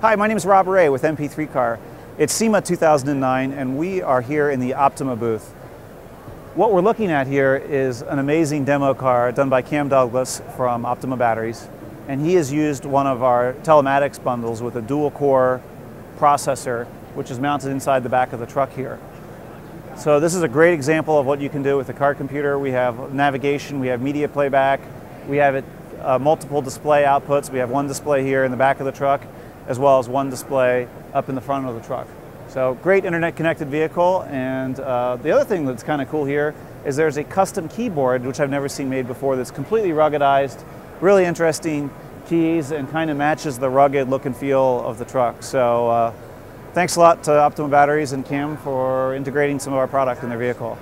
Hi, my name is Rob Wray with MP3 Car. It's SEMA 2009 and we are here in the Optima booth. What we're looking at here is an amazing demo car done by Cam Douglas from Optima Batteries. And he has used one of our telematics bundles with a dual core processor, which is mounted inside the back of the truck here. So this is a great example of what you can do with a car computer. We have navigation, we have media playback, we have it, uh, multiple display outputs. We have one display here in the back of the truck, as well as one display up in the front of the truck. So great internet connected vehicle. And uh, the other thing that's kind of cool here is there's a custom keyboard, which I've never seen made before, that's completely ruggedized, really interesting keys and kind of matches the rugged look and feel of the truck. So uh, thanks a lot to Optima Batteries and Cam for integrating some of our product in their vehicle.